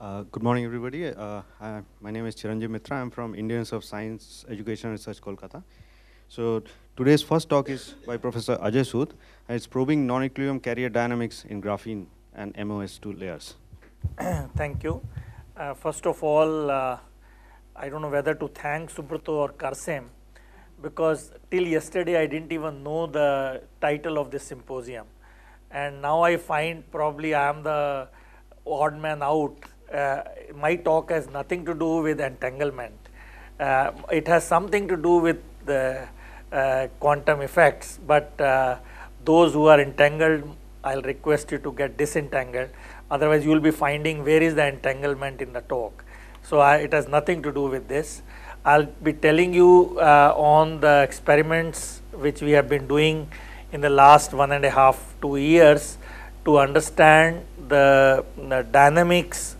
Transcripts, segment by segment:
Uh, good morning, everybody. Uh, I, my name is Chiranjib Mitra. I'm from Indians of Science Education Research, Kolkata. So today's first talk is by Professor Ajay Sood, and it's probing non-equilibrium carrier dynamics in graphene and MOS2 layers. Thank you. Uh, first of all, uh, I don't know whether to thank Subrato or Karsem because till yesterday I didn't even know the title of this symposium. And now I find probably I am the odd man out. Uh, my talk has nothing to do with entanglement. Uh, it has something to do with the uh, quantum effects, but uh, those who are entangled, I'll request you to get disentangled. Otherwise, you will be finding where is the entanglement in the talk. So, I, it has nothing to do with this. I'll be telling you uh, on the experiments which we have been doing in the last one and a half, two years to understand the, the dynamics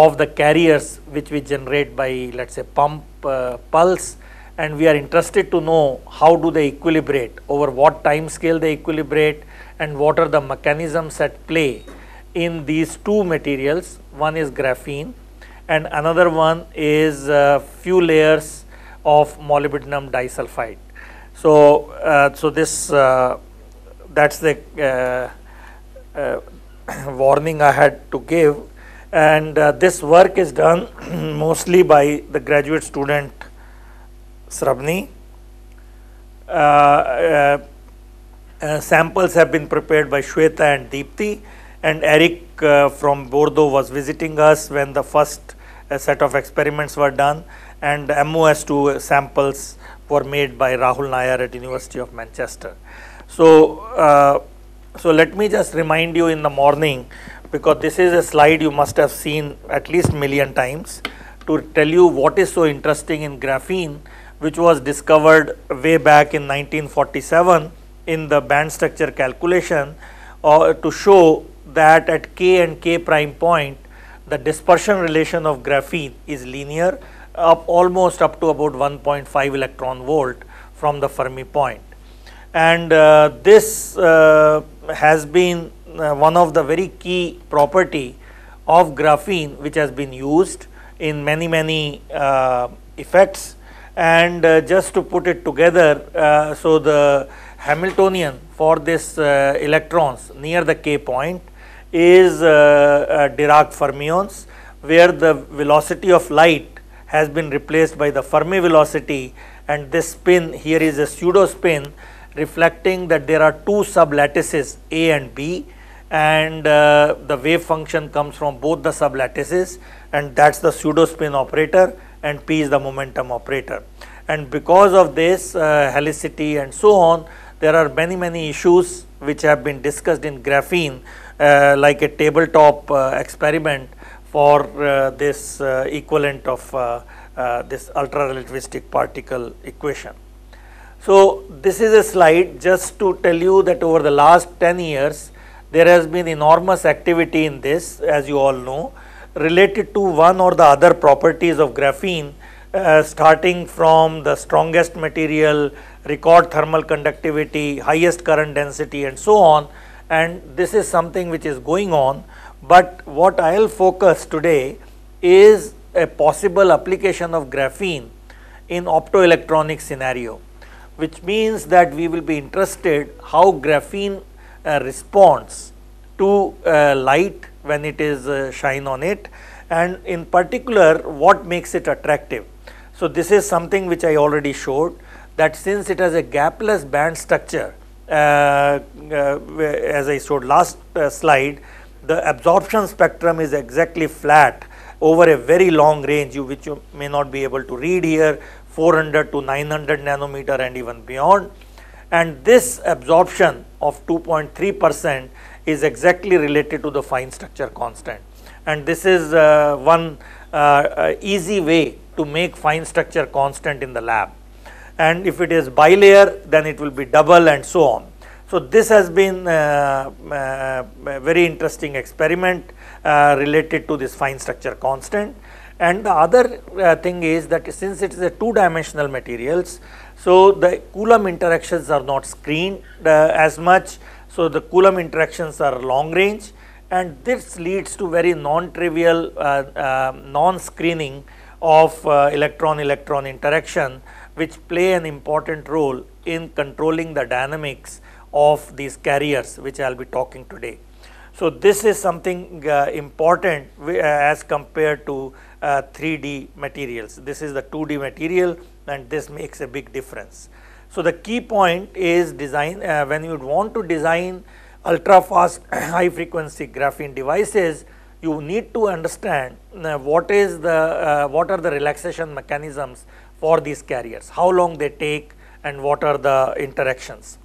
of the carriers which we generate by let us say pump uh, pulse and we are interested to know how do they equilibrate, over what time scale they equilibrate and what are the mechanisms at play in these two materials. One is graphene and another one is uh, few layers of molybdenum disulfide. So, uh, so this uh, that's the uh, uh, warning I had to give and uh, this work is done mostly by the graduate student Srabani. samples have been prepared by Shweta and Deepti and Eric uh, from Bordeaux was visiting us when the first uh, set of experiments were done and MOS2 samples were made by Rahul Nair at University of Manchester. So, uh, so let me just remind you in the morning because this is a slide you must have seen at least million times to tell you what is so interesting in graphene which was discovered way back in 1947 in the band structure calculation uh, to show that at k and k prime point the dispersion relation of graphene is linear up almost up to about 1.5 electron volt from the Fermi point. And uh, this uh, has been one of the very key property of graphene which has been used in many many uh, effects. And uh, just to put it together uh, so the Hamiltonian for this electrons near the k point is uh, uh, Dirac fermions where the velocity of light has been replaced by the Fermi velocity. And this spin here is a pseudo spin reflecting that there are two sublattices A and B and uh, the wave function comes from both the sublattices and that is the pseudo spin operator and P is the momentum operator. And because of this uh, helicity and so on there are many many issues which have been discussed in graphene uh, like a tabletop uh, experiment for uh, this equivalent of this ultra relativistic particle equation. So, this is a slide just to tell you that over the last 10 years there has been enormous activity in this as you all know related to one or the other properties of graphene uh, starting from the strongest material, record thermal conductivity, highest current density and so on. And this is something which is going on. But what I will focus today is a possible application of graphene in optoelectronic scenario which means that we will be interested how graphene responds to light when it is uh, shine on it and in particular what makes it attractive. So, this is something which I already showed that since it has a gapless band structure uh, uh, as I showed last uh, slide, the absorption spectrum is exactly flat over a very long range you, which you may not be able to read here 400 to 900 nanometer and even beyond and this absorption of 2.3 percent is exactly related to the fine structure constant. And this is uh, one uh, easy way to make fine structure constant in the lab. And if it is bilayer then it will be double and so on. So, this has been uh, uh, a very interesting experiment uh, related to this fine structure constant. And the other uh, thing is that since it is a two dimensional materials, so the Coulomb interactions are not screened uh, as much. So, the Coulomb interactions are long range and this leads to very non-trivial uh, uh, non-screening of uh, electron-electron interaction which play an important role in controlling the dynamics of these carriers which I will be talking today. So this is something uh, important uh, as compared to uh, 3D materials. This is the 2D material and this makes a big difference. So the key point is design uh, when you want to design ultra fast high frequency graphene devices you need to understand uh, what is the uh, what are the relaxation mechanisms for these carriers how long they take and what are the interactions.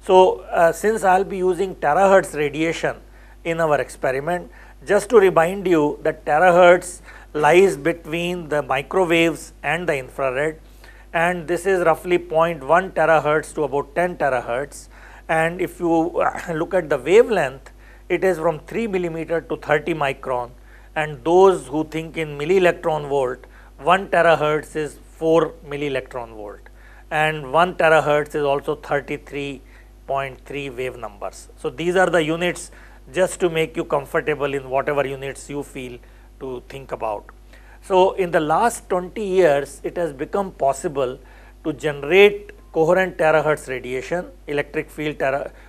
So uh, since I will be using terahertz radiation in our experiment just to remind you that terahertz lies between the microwaves and the infrared and this is roughly 0.1 terahertz to about 10 terahertz and if you look at the wavelength it is from 3 millimeter to 30 micron and those who think in milli electron volt 1 terahertz is 4 milli electron volt and 1 terahertz is also 33.3 wave numbers. So these are the units just to make you comfortable in whatever units you feel to think about. So in the last 20 years it has become possible to generate coherent terahertz radiation, electric field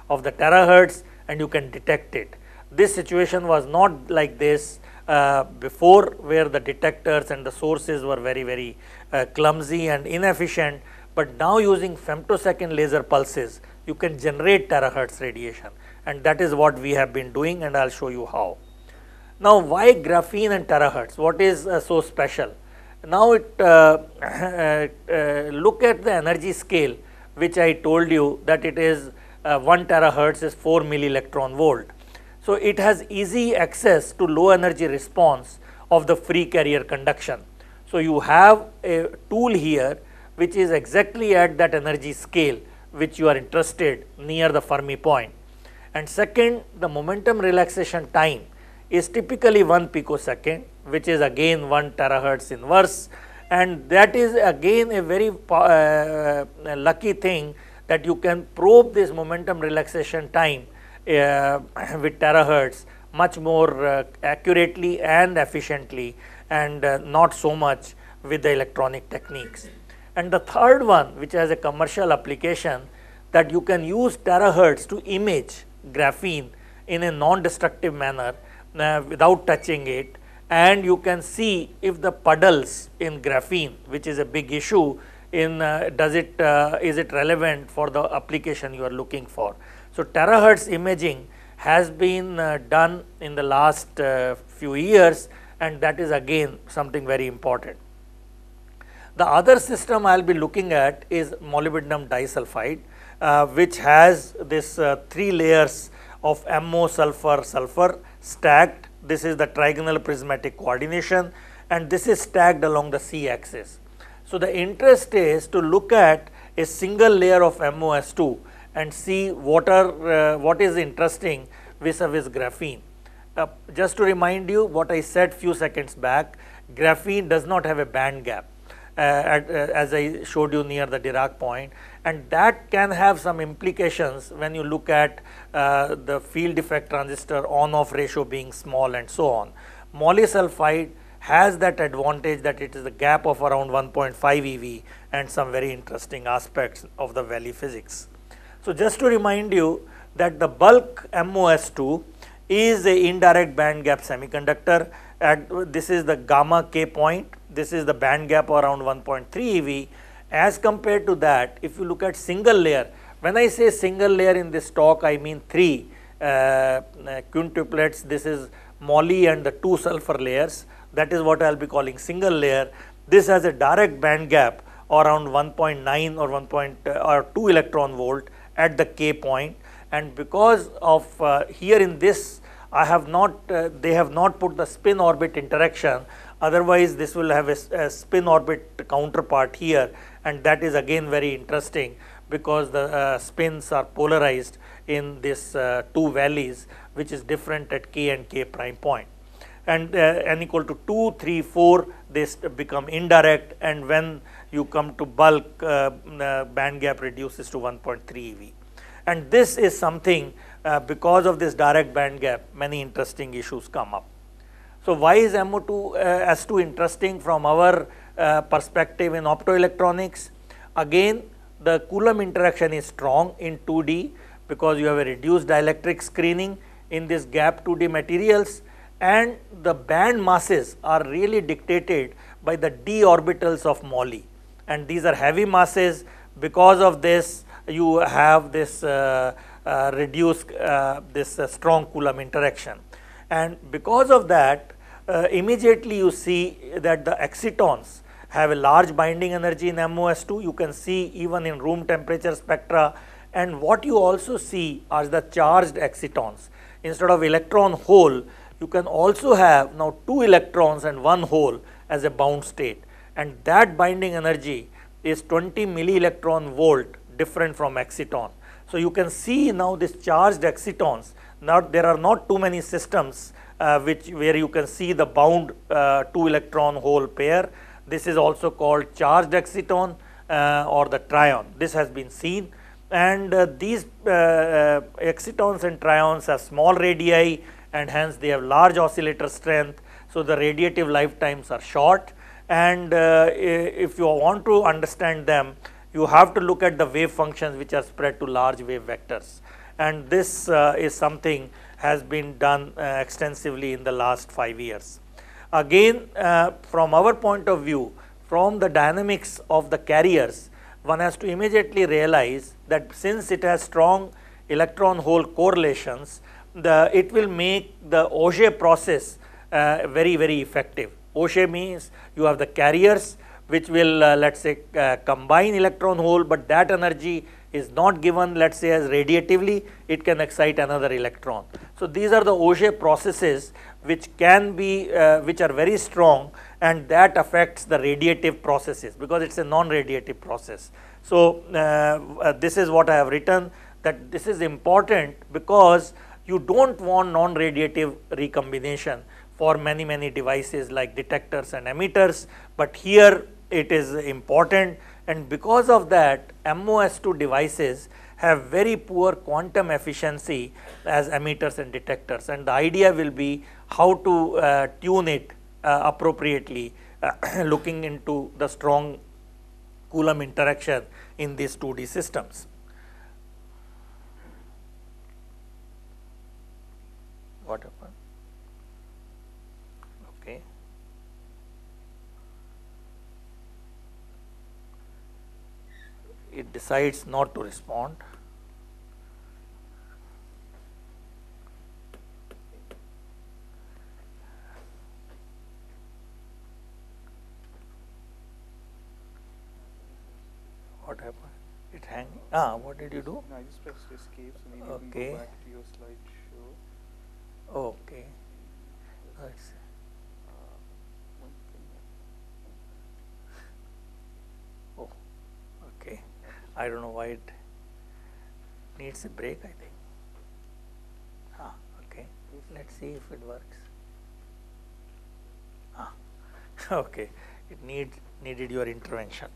of the terahertz and you can detect it. This situation was not like this uh, before where the detectors and the sources were very very uh, clumsy and inefficient but now using femtosecond laser pulses you can generate terahertz radiation and that is what we have been doing and I will show you how. Now why graphene and terahertz? What is uh, so special? Now it uh, uh, look at the energy scale which I told you that it is uh, 1 terahertz is 4 milli electron volt. So it has easy access to low energy response of the free carrier conduction. So you have a tool here which is exactly at that energy scale which you are interested near the Fermi point. And second the momentum relaxation time is typically 1 picosecond which is again 1 terahertz inverse and that is again a very uh, lucky thing that you can probe this momentum relaxation time uh, with terahertz much more uh, accurately and efficiently and uh, not so much with the electronic techniques. And the third one which has a commercial application that you can use terahertz to image graphene in a non-destructive manner uh, without touching it and you can see if the puddles in graphene which is a big issue in uh, does it uh, is it relevant for the application you are looking for. So terahertz imaging has been uh, done in the last uh, few years and that is again something very important. The other system I will be looking at is molybdenum disulfide uh, which has this uh, three layers of MO sulfur sulfur stacked. This is the trigonal prismatic coordination and this is stacked along the C axis. So the interest is to look at a single layer of MOS2 and see what are uh, what is interesting vis-a-vis -vis graphene. Uh, just to remind you what I said few seconds back, graphene does not have a band gap uh, at, uh, as I showed you near the Dirac point and that can have some implications when you look at uh, the field effect transistor on off ratio being small and so on. Moly sulfide has that advantage that it is a gap of around 1.5 eV and some very interesting aspects of the valley physics. So just to remind you that the bulk MOS2 is a indirect band gap semiconductor at this is the gamma k point this is the band gap around 1.3 eV as compared to that, if you look at single layer, when I say single layer in this talk, I mean three uh, uh, quintuplets. This is moly and the two sulfur layers. That is what I will be calling single layer. This has a direct band gap around 1.9 or 1. Point, uh, or 2 electron volt at the K point and because of uh, here in this I have not uh, they have not put the spin orbit interaction otherwise this will have a, a spin orbit counterpart here and that is again very interesting because the uh, spins are polarized in these uh, two valleys which is different at k and k prime point. And uh, n equal to 2, 3, 4 they become indirect. And when you come to bulk uh, uh, band gap reduces to 1.3 eV And this is something, uh, because of this direct band gap, many interesting issues come up. So why is MO2 uh, S2 interesting from our uh, perspective in optoelectronics? Again, the Coulomb interaction is strong in 2D because you have a reduced dielectric screening in this gap 2D materials and the band masses are really dictated by the d orbitals of moly and these are heavy masses. Because of this you have this uh, uh, reduced uh, this uh, strong Coulomb interaction. And because of that uh, immediately you see that the excitons have a large binding energy in MOS2 you can see even in room temperature spectra. And what you also see are the charged excitons. Instead of electron hole you can also have now two electrons and one hole as a bound state. And that binding energy is 20 milli electron volt different from exciton. So you can see now this charged excitons. Now there are not too many systems uh, which where you can see the bound uh, two electron hole pair. This is also called charged exciton uh, or the trion. This has been seen and uh, these uh, uh, excitons and trions have small radii and hence they have large oscillator strength. So the radiative lifetimes are short and uh, if you want to understand them you have to look at the wave functions which are spread to large wave vectors and this uh, is something has been done uh, extensively in the last 5 years. Again uh, from our point of view from the dynamics of the carriers one has to immediately realize that since it has strong electron hole correlations the it will make the Auger process uh, very very effective. Auger means you have the carriers which will uh, let us say uh, combine electron hole but that energy is not given let us say as radiatively it can excite another electron. So these are the Auger processes which can be uh, which are very strong and that affects the radiative processes because it is a non-radiative process. So uh, uh, this is what I have written that this is important because you do not want non-radiative recombination for many many devices like detectors and emitters, but here it is important and because of that MOS2 devices have very poor quantum efficiency as emitters and detectors and the idea will be how to uh, tune it uh, appropriately uh, looking into the strong Coulomb interaction in these 2D systems. What happened? Okay. It decides not to respond. What happened? It hang. Ah, what did you do? No, I just pressed escape, so maybe Okay. can go back to your slideshow. Okay. Let's Uh, one thing that- Oh, okay. I don't know why it needs a break, I think. Ah, okay. Let's see if it works. Ah, okay. It need, needed your intervention.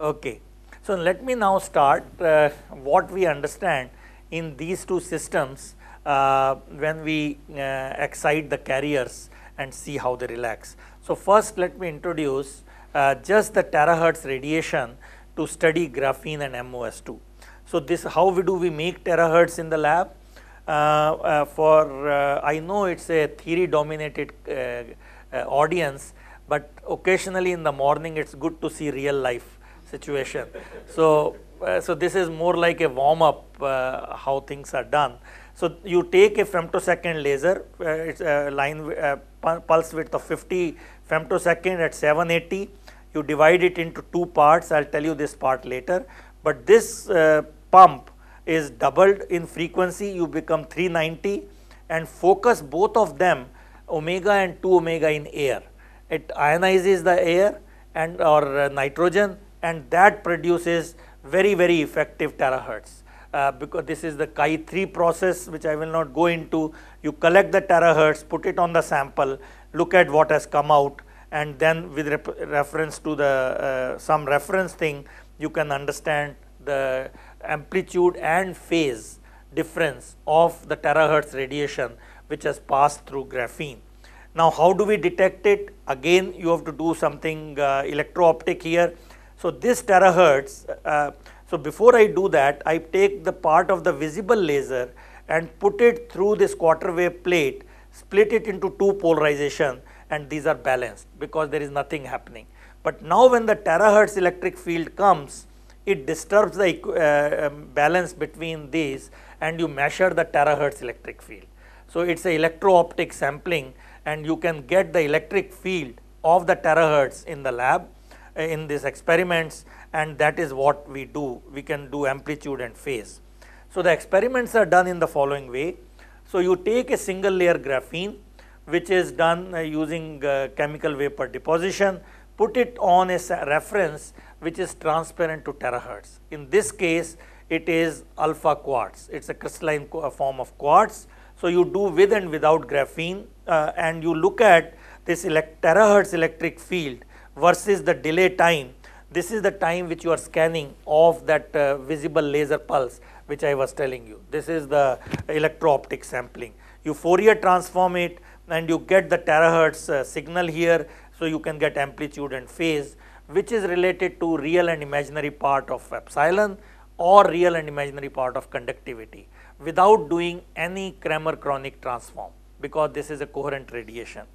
Okay. So let me now start uh, what we understand in these two systems uh, when we uh, excite the carriers and see how they relax. So first let me introduce uh, just the terahertz radiation to study graphene and MOS2. So this how we do we make terahertz in the lab? Uh, uh, for uh, I know it's a theory dominated uh, uh, audience, but occasionally in the morning it's good to see real life situation. So, uh, so this is more like a warm up how things are done. So you take a femtosecond laser, it's a line pulse width of 50 femtosecond at 780. You divide it into two parts. I'll tell you this part later. But this uh, pump is doubled in frequency. You become 390 and focus both of them omega and 2 omega in air. It ionizes the air and or uh, nitrogen and that produces very very effective terahertz uh, because this is the chi 3 process which I will not go into. You collect the terahertz, put it on the sample, look at what has come out and then with reference to the uh, some reference thing you can understand the amplitude and phase difference of the terahertz radiation which has passed through graphene. Now, how do we detect it? Again, you have to do something uh, electro-optic here. So, this terahertz, uh, so before I do that, I take the part of the visible laser and put it through this quarter wave plate, split it into two polarization and these are balanced because there is nothing happening. But now when the terahertz electric field comes, it disturbs the uh, um, balance between these and you measure the terahertz electric field. So it's a electro-optic sampling and you can get the electric field of the terahertz in the lab uh, in these experiments and that is what we do. We can do amplitude and phase. So the experiments are done in the following way. So you take a single layer graphene which is done uh, using uh, chemical vapor deposition, put it on a reference which is transparent to terahertz. In this case, it is alpha quartz. It's a crystalline form of quartz. So you do with and without graphene uh, and you look at this elect terahertz electric field versus the delay time. This is the time which you are scanning of that uh, visible laser pulse which I was telling you. This is the electro-optic sampling. You Fourier transform it and you get the terahertz uh, signal here. So you can get amplitude and phase which is related to real and imaginary part of epsilon or real and imaginary part of conductivity without doing any Kramer-Kronig transform because this is a coherent radiation.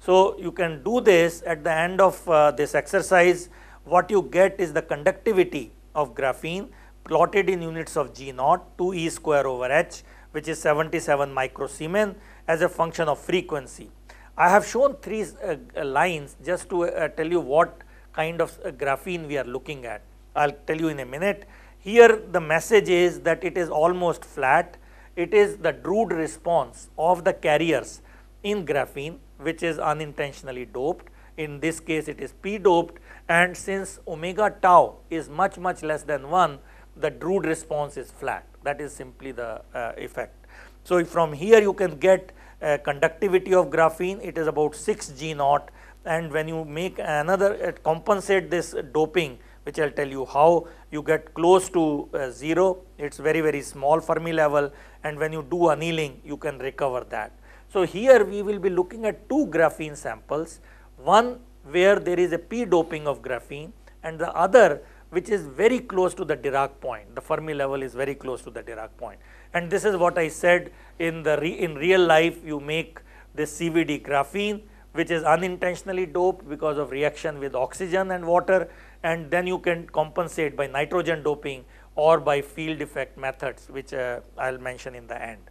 So you can do this at the end of uh, this exercise what you get is the conductivity of graphene plotted in units of G naught 2 E square over H which is 77 microsiemen as a function of frequency. I have shown three uh, lines just to uh, tell you what kind of uh, graphene we are looking at. I will tell you in a minute. Here the message is that it is almost flat. It is the Drude response of the carriers in graphene which is unintentionally doped. In this case it is p doped and since omega tau is much much less than 1 the Drude response is flat that is simply the uh, effect. So from here you can get uh, conductivity of graphene it is about 6 G naught and when you make another uh, compensate this doping which I will tell you how you get close to uh, 0 it is very very small Fermi level and when you do annealing you can recover that. So here we will be looking at two graphene samples one where there is a p doping of graphene and the other which is very close to the Dirac point. The Fermi level is very close to the Dirac point. And this is what I said in the re, in real life you make this CVD graphene which is unintentionally doped because of reaction with oxygen and water and then you can compensate by nitrogen doping or by field effect methods which uh, I will mention in the end.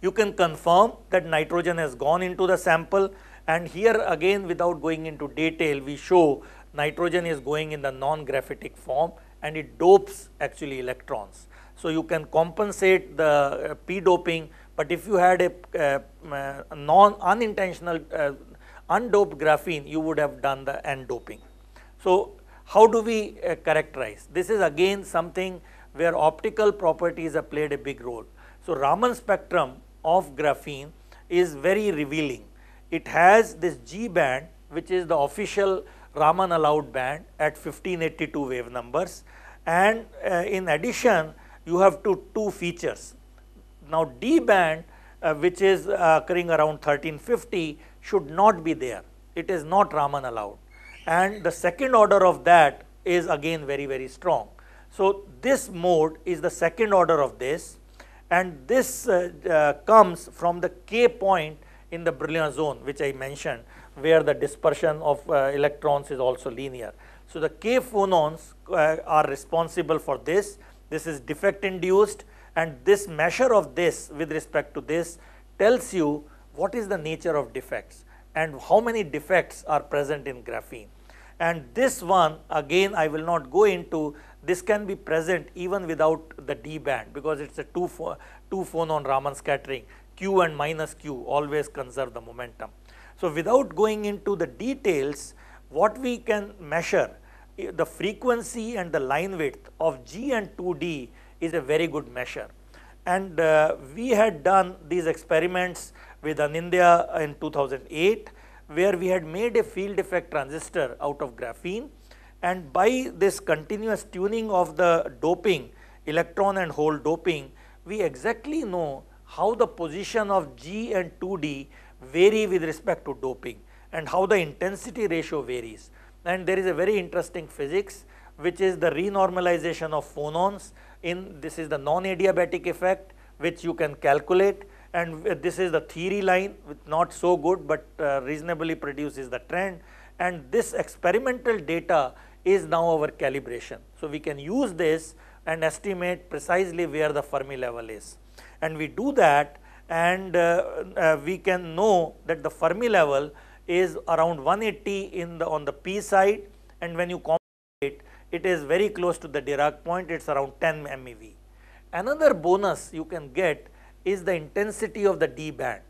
You can confirm that nitrogen has gone into the sample and here again without going into detail we show nitrogen is going in the non-graphitic form and it dopes actually electrons. So you can compensate the uh, p doping, but if you had a uh, non unintentional uh, undoped graphene, you would have done the n doping. So how do we uh, characterize? This is again something where optical properties have played a big role. So Raman spectrum of graphene is very revealing. It has this G band which is the official Raman allowed band at 1582 wave numbers and uh, in addition you have two, two features. Now D band uh, which is uh, occurring around 1350 should not be there, it is not Raman allowed and the second order of that is again very very strong. So this mode is the second order of this and this uh, uh, comes from the K point in the Brillouin zone which I mentioned where the dispersion of uh, electrons is also linear. So the K phonons uh, are responsible for this. This is defect induced and this measure of this with respect to this tells you what is the nature of defects and how many defects are present in graphene. And this one again I will not go into this can be present even without the D band because it is a two, two phonon Raman scattering Q and minus Q always conserve the momentum. So without going into the details, what we can measure the frequency and the line width of G and 2D is a very good measure. And uh, we had done these experiments with Anindya in 2008 where we had made a field effect transistor out of graphene and by this continuous tuning of the doping electron and hole doping, we exactly know how the position of G and 2D vary with respect to doping and how the intensity ratio varies. And there is a very interesting physics which is the renormalization of phonons in this is the non-adiabatic effect which you can calculate. And this is the theory line not so good but uh, reasonably produces the trend. And this experimental data is now our calibration. So, we can use this and estimate precisely where the Fermi level is. And we do that and uh, uh, we can know that the Fermi level is around 180 in the on the p side and when you compute it, it is very close to the Dirac point it is around 10 MeV. Another bonus you can get is the intensity of the D band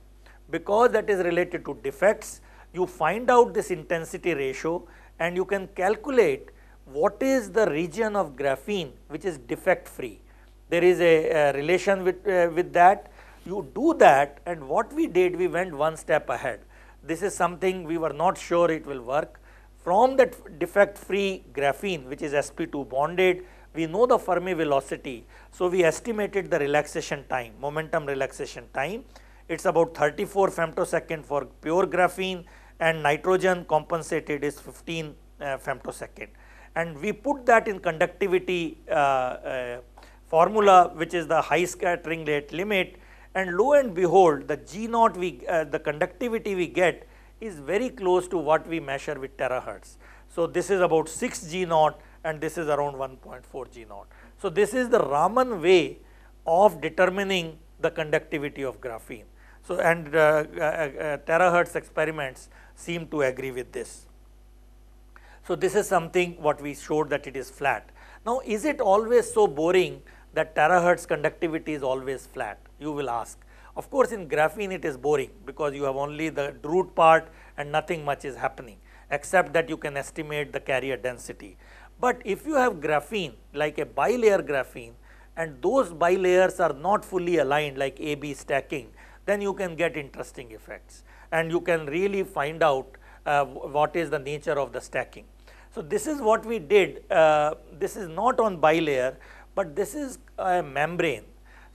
because that is related to defects you find out this intensity ratio and you can calculate what is the region of graphene which is defect free. There is a, a relation with, uh, with that you do that and what we did we went one step ahead. This is something we were not sure it will work. From that defect free graphene which is sp2 bonded we know the Fermi velocity. So, we estimated the relaxation time momentum relaxation time it is about 34 femtosecond for pure graphene and nitrogen compensated is 15 uh, femtosecond and we put that in conductivity uh, uh, formula which is the high scattering rate limit and lo and behold the G naught we uh, the conductivity we get is very close to what we measure with terahertz. So, this is about 6 G naught and this is around 1.4 G naught. So, this is the Raman way of determining the conductivity of graphene. So, and uh, uh, uh, terahertz experiments seem to agree with this. So, this is something what we showed that it is flat. Now, is it always so boring that terahertz conductivity is always flat? You will ask. Of course, in graphene it is boring because you have only the Drude part and nothing much is happening except that you can estimate the carrier density. But if you have graphene like a bilayer graphene and those bilayers are not fully aligned like AB stacking, then you can get interesting effects and you can really find out uh, what is the nature of the stacking. So, this is what we did, uh, this is not on bilayer, but this is a membrane.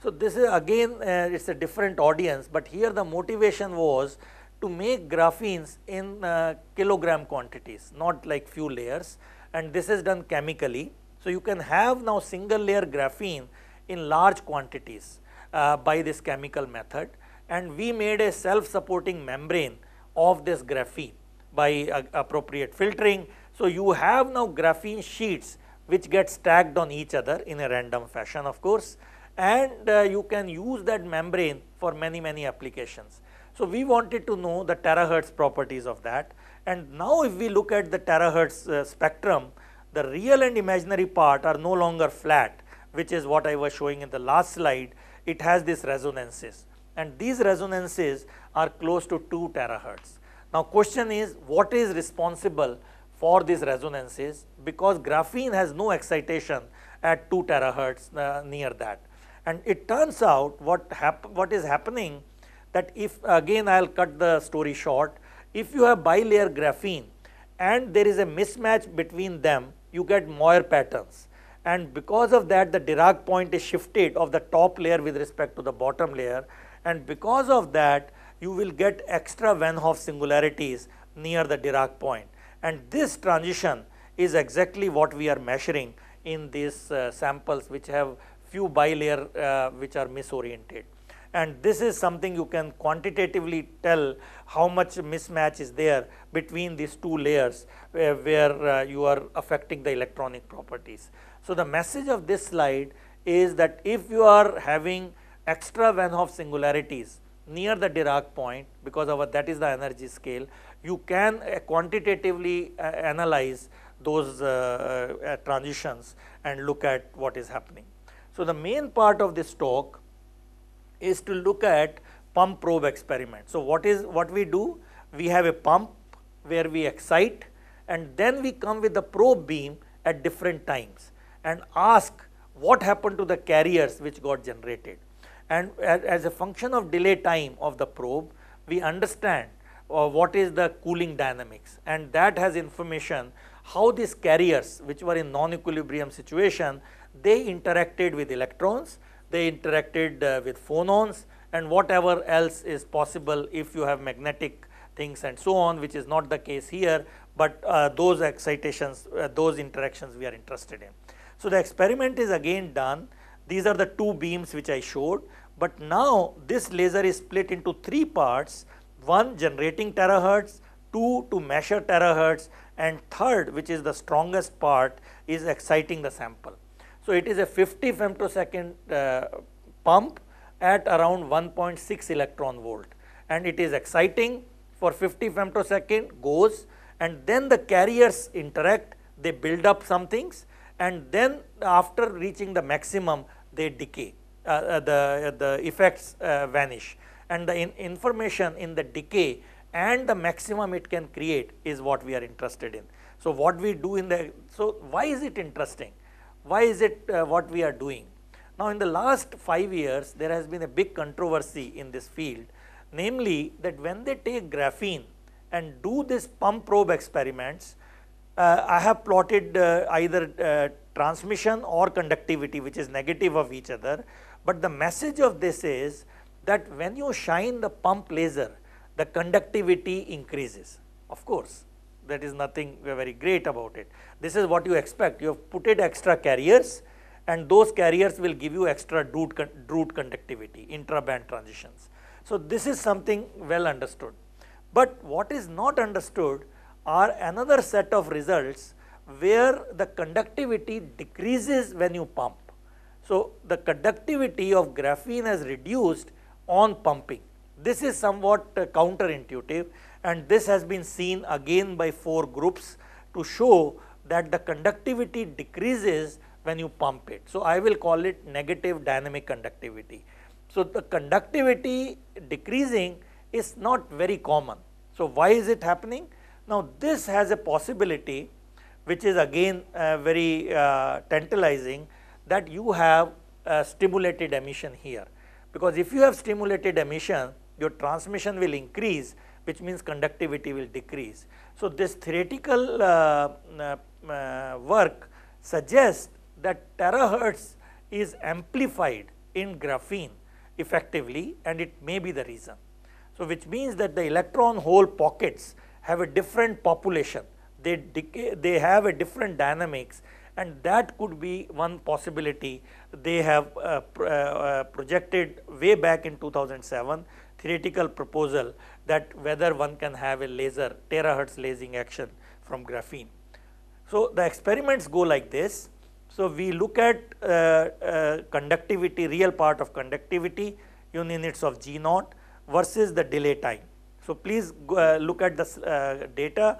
So, this is again uh, it is a different audience, but here the motivation was to make graphenes in uh, kilogram quantities, not like few layers and this is done chemically. So, you can have now single layer graphene in large quantities uh, by this chemical method and we made a self supporting membrane of this graphene by uh, appropriate filtering. So, you have now graphene sheets which get stacked on each other in a random fashion of course and uh, you can use that membrane for many many applications. So, we wanted to know the terahertz properties of that and now if we look at the terahertz uh, spectrum the real and imaginary part are no longer flat which is what I was showing in the last slide it has these resonances and these resonances are close to 2 terahertz. Now question is what is responsible for these resonances because graphene has no excitation at 2 terahertz uh, near that. And it turns out what, what is happening that if again I will cut the story short, if you have bilayer graphene and there is a mismatch between them, you get Moiré patterns. And because of that the Dirac point is shifted of the top layer with respect to the bottom layer. And because of that you will get extra Van Hove singularities near the Dirac point. And this transition is exactly what we are measuring in these uh, samples which have few bilayer uh, which are misoriented and this is something you can quantitatively tell how much mismatch is there between these two layers uh, where uh, you are affecting the electronic properties. So, the message of this slide is that if you are having extra Van Hove singularities near the Dirac point because of that is the energy scale, you can uh, quantitatively uh, analyze those uh, uh, transitions and look at what is happening. So, the main part of this talk is to look at pump probe experiment. So, what is what we do? We have a pump where we excite and then we come with the probe beam at different times and ask what happened to the carriers which got generated and as a function of delay time of the probe we understand uh, what is the cooling dynamics and that has information how these carriers which were in non-equilibrium situation they interacted with electrons, they interacted uh, with phonons and whatever else is possible if you have magnetic things and so on which is not the case here but uh, those excitations, uh, those interactions we are interested in. So the experiment is again done. These are the two beams which I showed, but now this laser is split into three parts, one generating terahertz, two to measure terahertz and third which is the strongest part is exciting the sample. So it is a 50 femtosecond uh, pump at around 1.6 electron volt. And it is exciting. For 50 femtosecond goes. And then the carriers interact, they build up some things. And then after reaching the maximum they decay, uh, uh, the, the effects uh, vanish. And the in information in the decay and the maximum it can create is what we are interested in. So what we do in the, so why is it interesting? Why is it uh, what we are doing? Now in the last 5 years there has been a big controversy in this field namely that when they take graphene and do this pump probe experiments, uh, I have plotted uh, either uh, transmission or conductivity which is negative of each other, but the message of this is that when you shine the pump laser, the conductivity increases. Of course, that is nothing very great about it. This is what you expect. You have put it extra carriers and those carriers will give you extra Drude conductivity, intra-band transitions. So this is something well understood. But what is not understood are another set of results where the conductivity decreases when you pump. So the conductivity of graphene has reduced on pumping. This is somewhat uh, counterintuitive and this has been seen again by four groups to show that the conductivity decreases when you pump it. So I will call it negative dynamic conductivity. So the conductivity decreasing is not very common. So why is it happening? Now this has a possibility which is again uh, very uh, tantalizing that you have stimulated emission here because if you have stimulated emission your transmission will increase which means conductivity will decrease. So this theoretical uh, uh, uh work suggests that terahertz is amplified in graphene effectively and it may be the reason. So which means that the electron hole pockets have a different population, they, decay, they have a different dynamics and that could be one possibility they have uh, pr uh, projected way back in 2007 theoretical proposal that whether one can have a laser terahertz lasing action from graphene. So the experiments go like this. So we look at uh, uh, conductivity, real part of conductivity units of G naught versus the delay time. So please go, uh, look at the uh, data.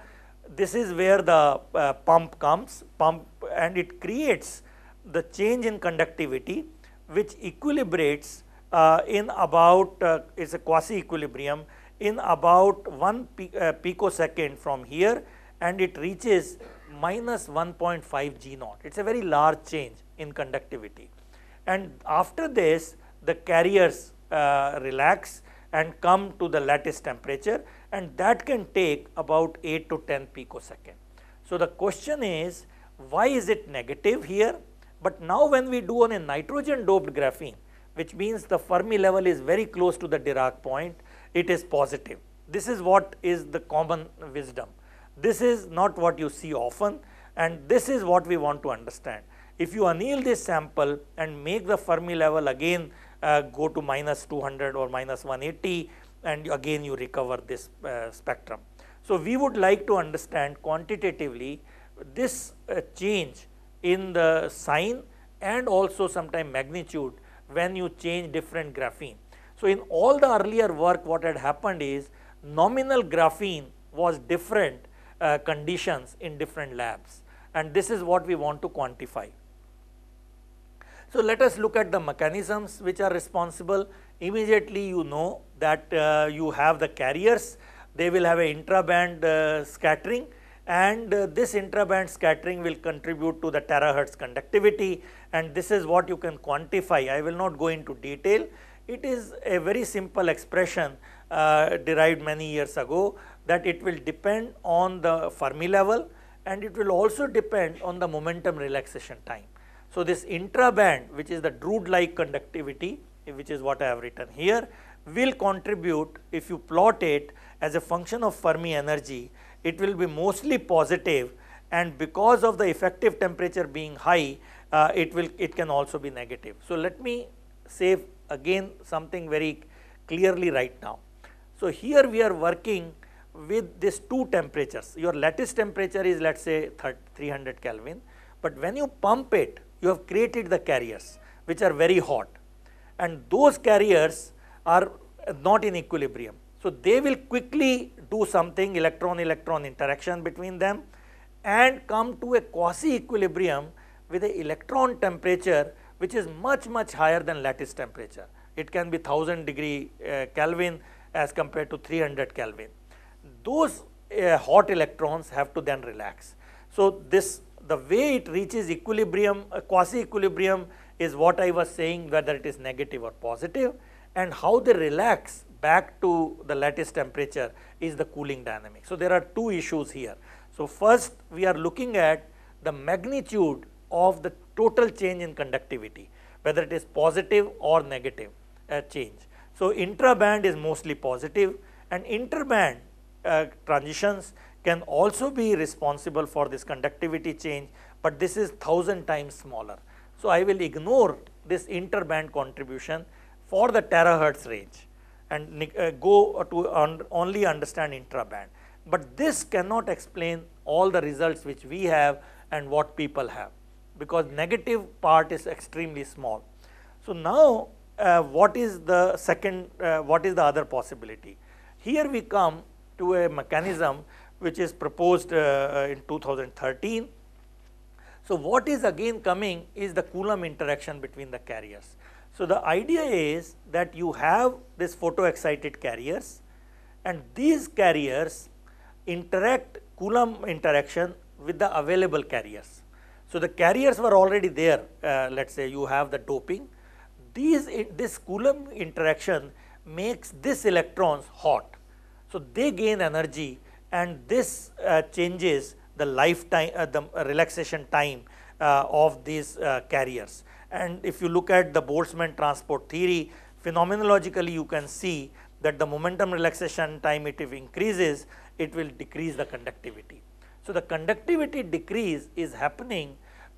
This is where the uh, pump comes, pump and it creates the change in conductivity which equilibrates uh, in about, it's a quasi-equilibrium, in about 1 uh, picosecond from here and it reaches minus 1.5 G naught. It's a very large change in conductivity. And after this, the carriers uh, relax and come to the lattice temperature and that can take about 8 to 10 picosecond. So the question is, why is it negative here? But now when we do on a nitrogen doped graphene, which means the Fermi level is very close to the Dirac point, it is positive. This is what is the common wisdom. This is not what you see often and this is what we want to understand. If you anneal this sample and make the Fermi level again uh, go to minus 200 or minus 180 and again you recover this uh, spectrum. So we would like to understand quantitatively this uh, change in the sign and also sometime magnitude when you change different graphene. So in all the earlier work what had happened is nominal graphene was different uh, conditions in different labs and this is what we want to quantify. So let us look at the mechanisms which are responsible. Immediately you know that uh, you have the carriers, they will have an intraband uh, scattering and uh, this intraband scattering will contribute to the terahertz conductivity and this is what you can quantify. I will not go into detail. It is a very simple expression uh, derived many years ago that it will depend on the Fermi level and it will also depend on the momentum relaxation time. So, this intraband which is the Drude like conductivity which is what I have written here will contribute if you plot it as a function of Fermi energy it will be mostly positive and because of the effective temperature being high uh, it will it can also be negative. So, let me say again something very clearly right now. So, here we are working with these two temperatures your lattice temperature is let us say 300 Kelvin, but when you pump it you have created the carriers which are very hot and those carriers are not in equilibrium. So, they will quickly do something electron electron interaction between them and come to a quasi equilibrium with a electron temperature which is much much higher than lattice temperature. It can be 1000 degree uh, Kelvin as compared to 300 Kelvin. Those uh, hot electrons have to then relax. So, this the way it reaches equilibrium uh, quasi equilibrium is what I was saying whether it is negative or positive and how they relax back to the lattice temperature is the cooling dynamic. So, there are two issues here. So, first we are looking at the magnitude of the total change in conductivity whether it is positive or negative uh, change. So, intraband is mostly positive and interband uh, transitions can also be responsible for this conductivity change, but this is 1000 times smaller. So, I will ignore this interband contribution for the terahertz range and uh, go to un only understand intraband. But this cannot explain all the results which we have and what people have because negative part is extremely small. So, now uh, what is the second, uh, what is the other possibility? Here we come to a mechanism which is proposed uh, in 2013. So, what is again coming is the Coulomb interaction between the carriers. So, the idea is that you have this photo excited carriers and these carriers interact Coulomb interaction with the available carriers. So, the carriers were already there uh, let us say you have the doping. These this Coulomb interaction makes this electrons hot. So, they gain energy and this uh, changes the lifetime uh, the relaxation time uh, of these uh, carriers. And if you look at the Boltzmann transport theory, phenomenologically you can see that the momentum relaxation time it increases, it will decrease the conductivity. So, the conductivity decrease is happening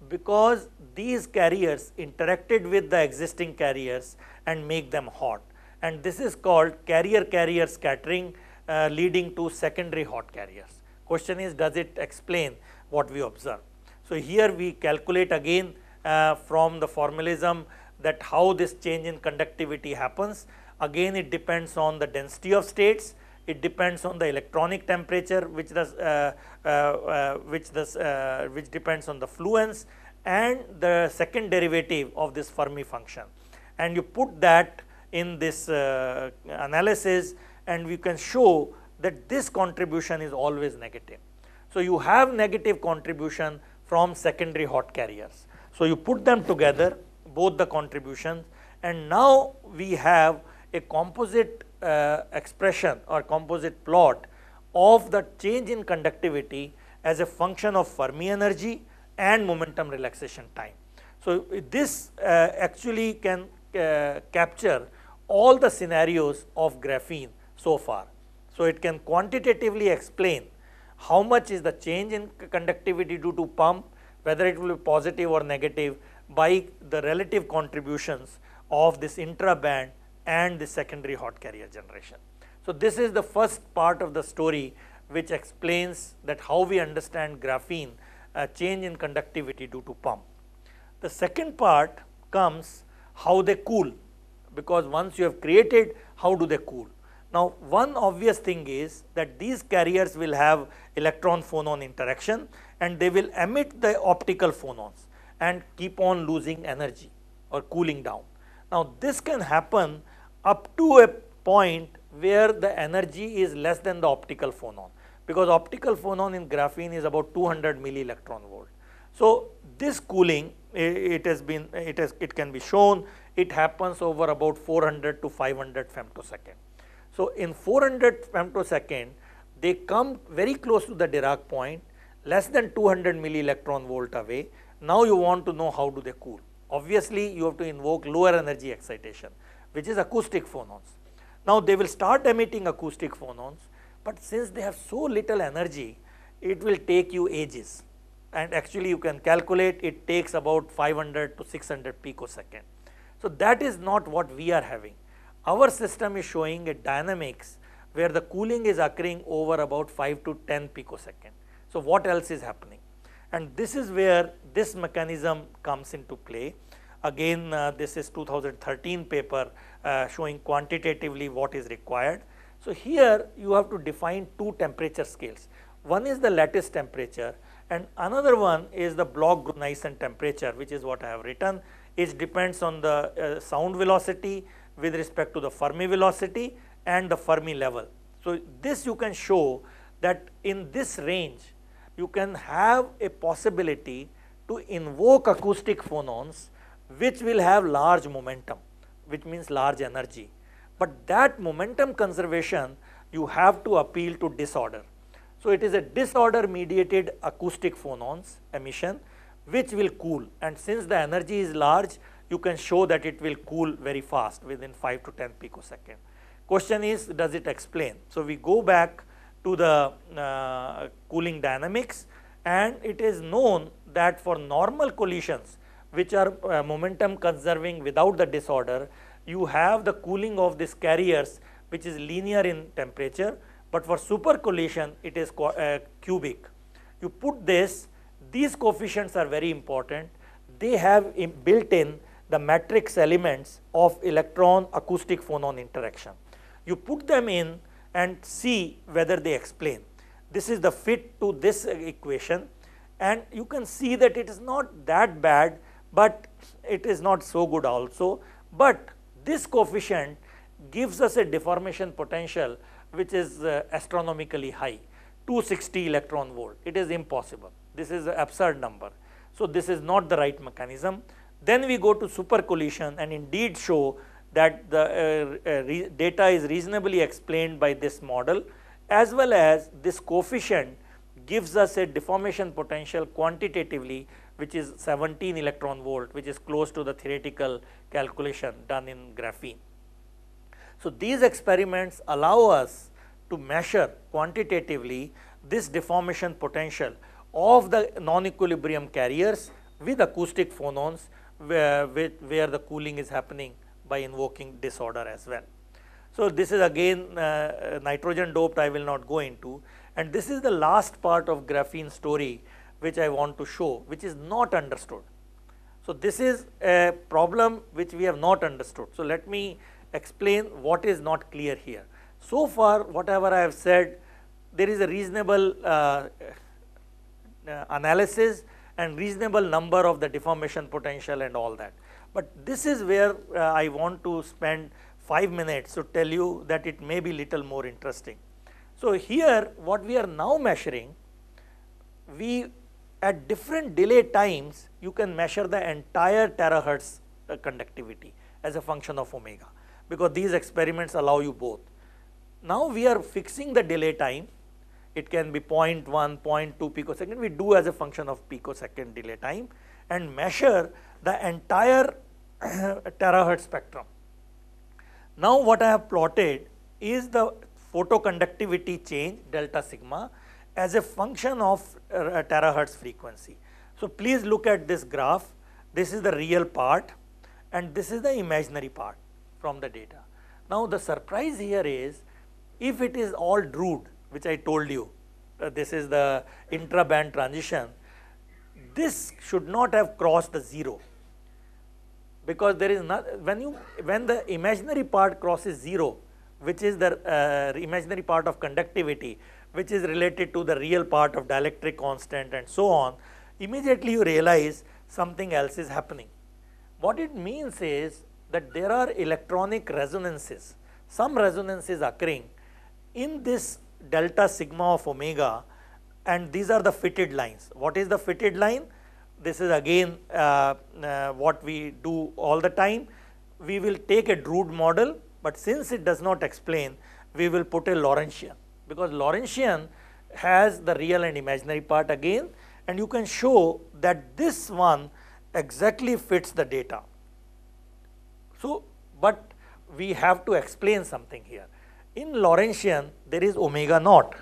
because these carriers interacted with the existing carriers and make them hot and this is called carrier carrier scattering uh, leading to secondary hot carriers. Question is does it explain what we observe. So, here we calculate again uh, from the formalism that how this change in conductivity happens. Again it depends on the density of states, it depends on the electronic temperature which does uh, uh, uh which does uh, which depends on the fluence and the second derivative of this Fermi function. And you put that in this uh, analysis and we can show that this contribution is always negative. So, you have negative contribution from secondary hot carriers. So, you put them together both the contributions and now we have a composite uh, expression or composite plot of the change in conductivity as a function of Fermi energy and momentum relaxation time. So, this uh, actually can uh, capture all the scenarios of graphene so far. So, it can quantitatively explain how much is the change in conductivity due to pump, whether it will be positive or negative by the relative contributions of this intraband and the secondary hot carrier generation. So, this is the first part of the story which explains that how we understand graphene uh, change in conductivity due to pump. The second part comes how they cool because once you have created how do they cool. Now, one obvious thing is that these carriers will have electron phonon interaction and they will emit the optical phonons and keep on losing energy or cooling down. Now, this can happen up to a point where the energy is less than the optical phonon because optical phonon in graphene is about 200 milli electron volt. So, this cooling it has been it has it can be shown it happens over about 400 to 500 femtosecond. So, in 400 femtosecond they come very close to the Dirac point less than 200 milli electron volt away Now you want to know how do they cool. Obviously, you have to invoke lower energy excitation, which is acoustic phonons. Now they will start emitting acoustic phonons, but since they have so little energy, it will take you ages. And actually you can calculate it takes about 500 to 600 picosecond. So that is not what we are having. Our system is showing a dynamics where the cooling is occurring over about 5 to 10 picosecond. So what else is happening? And this is where this mechanism comes into play. Again, uh, this is 2013 paper uh, showing quantitatively what is required. So here you have to define two temperature scales. One is the lattice temperature and another one is the Bloch Grüneisen temperature which is what I have written. It depends on the uh, sound velocity with respect to the Fermi velocity and the Fermi level. So this you can show that in this range you can have a possibility to invoke acoustic phonons which will have large momentum which means large energy. But that momentum conservation you have to appeal to disorder. So it is a disorder mediated acoustic phonons emission which will cool and since the energy is large you can show that it will cool very fast within 5 to 10 picosecond. Question is does it explain? So we go back to the uh, cooling dynamics and it is known that for normal collisions which are uh, momentum conserving without the disorder, you have the cooling of these carriers which is linear in temperature, but for super collision it is uh, cubic. You put this, these coefficients are very important. They have built in the matrix elements of electron acoustic phonon interaction. You put them in and see whether they explain. This is the fit to this equation and you can see that it is not that bad, but it is not so good also. But this coefficient gives us a deformation potential which is uh, astronomically high, 260 electron volt. It is impossible. This is an absurd number. So this is not the right mechanism. Then we go to super collision and indeed show that the uh, uh, data is reasonably explained by this model as well as this coefficient gives us a deformation potential quantitatively which is 17 electron volt which is close to the theoretical calculation done in graphene. So these experiments allow us to measure quantitatively this deformation potential of the non-equilibrium carriers with acoustic phonons where, where the cooling is happening by invoking disorder as well. So this is again uh, nitrogen doped I will not go into and this is the last part of graphene story which I want to show which is not understood. So this is a problem which we have not understood. So let me explain what is not clear here. So far whatever I have said there is a reasonable uh, uh, analysis and reasonable number of the deformation potential and all that. But this is where uh, I want to spend 5 minutes to tell you that it may be little more interesting. So here what we are now measuring, we at different delay times you can measure the entire terahertz uh, conductivity as a function of omega because these experiments allow you both. Now we are fixing the delay time it can be 0 0.1, 0 0.2 picosecond, we do as a function of picosecond delay time and measure the entire terahertz spectrum. Now what I have plotted is the photoconductivity change delta sigma as a function of uh, terahertz frequency. So please look at this graph, this is the real part and this is the imaginary part from the data. Now the surprise here is if it is all Drude which I told you, uh, this is the intra-band transition, this should not have crossed the 0 because there is not, when you, when the imaginary part crosses 0, which is the uh, imaginary part of conductivity, which is related to the real part of dielectric constant and so on, immediately you realize something else is happening. What it means is that there are electronic resonances, some resonances occurring in this delta sigma of omega and these are the fitted lines. What is the fitted line? This is again uh, uh, what we do all the time. We will take a Drude model, but since it does not explain, we will put a Lorentzian because Lorentzian has the real and imaginary part again and you can show that this one exactly fits the data. So, but we have to explain something here. In Lorentzian, there is omega naught.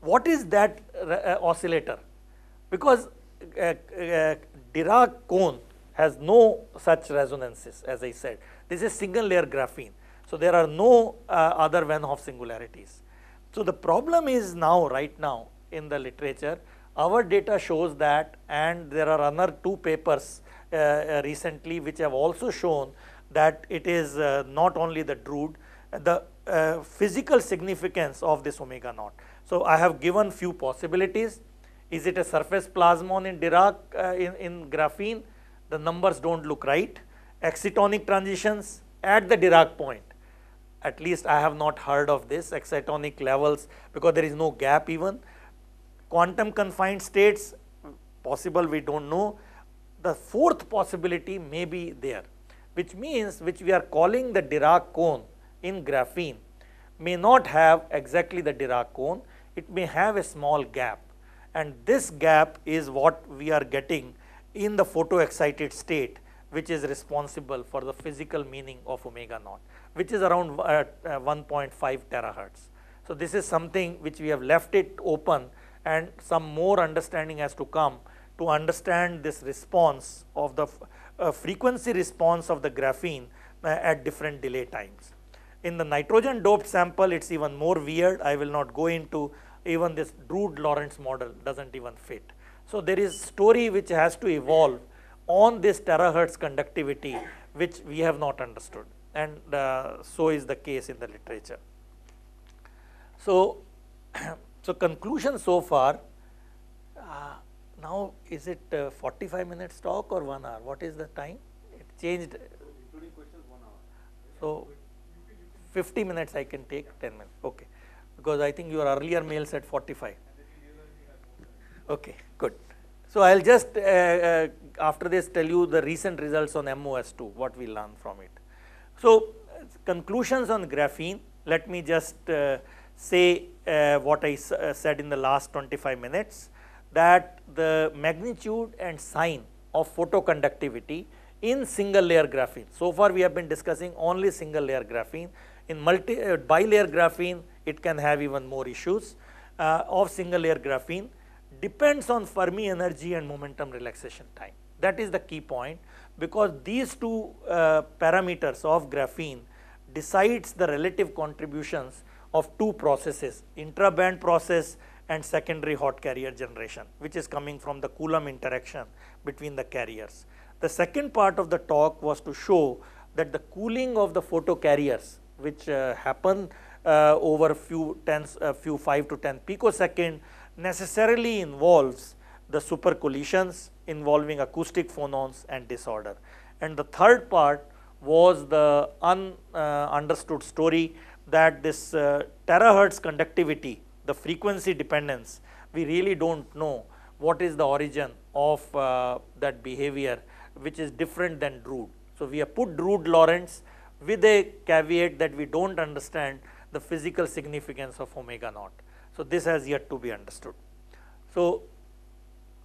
What is that uh, oscillator? Because uh, uh, Dirac cone has no such resonances, as I said. This is single layer graphene. So there are no uh, other Van Hove singularities. So the problem is now, right now, in the literature, our data shows that, and there are another two papers uh, uh, recently which have also shown that it is uh, not only the Drude, the uh, physical significance of this omega naught. So I have given few possibilities. Is it a surface plasmon in Dirac uh, in, in graphene? The numbers don't look right. Excitonic transitions at the Dirac point. At least I have not heard of this excitonic levels because there is no gap even. Quantum confined states, possible we don't know. The fourth possibility may be there, which means which we are calling the Dirac cone in graphene may not have exactly the Dirac cone, it may have a small gap and this gap is what we are getting in the photo-excited state which is responsible for the physical meaning of omega naught, which is around uh, uh, 1.5 terahertz. So this is something which we have left it open and some more understanding has to come to understand this response of the uh, frequency response of the graphene uh, at different delay times. In the nitrogen doped sample, it's even more weird. I will not go into even this Drude Lorentz model doesn't even fit. So there is story which has to evolve on this terahertz conductivity which we have not understood and uh, so is the case in the literature. So, so conclusion so far, uh, now is it uh, 45 minutes talk or 1 hour? What is the time? It changed. So 50 minutes I can take 10 minutes, okay. Because I think your earlier mail said 45. Okay, good. So I'll just uh, uh, after this tell you the recent results on MOS2, what we learned from it. So conclusions on graphene, let me just uh, say uh, what I uh, said in the last 25 minutes that the magnitude and sign of photoconductivity in single layer graphene. So far we have been discussing only single layer graphene. In multi uh, bilayer graphene, it can have even more issues of single layer graphene depends on Fermi energy and momentum relaxation time. That is the key point because these two uh, parameters of graphene decides the relative contributions of two processes, intraband process and secondary hot carrier generation, which is coming from the Coulomb interaction between the carriers. The second part of the talk was to show that the cooling of the photocarriers, which uh, happen uh, over few tens, uh, few 5 to 10 picosecond necessarily involves the supercollisions involving acoustic phonons and disorder. And the third part was the ununderstood uh, story that this uh, terahertz conductivity, the frequency dependence, we really don't know what is the origin of uh, that behavior which is different than Drude. So we have put Drude Lorentz with a caveat that we don't understand the physical significance of omega naught. So this has yet to be understood. So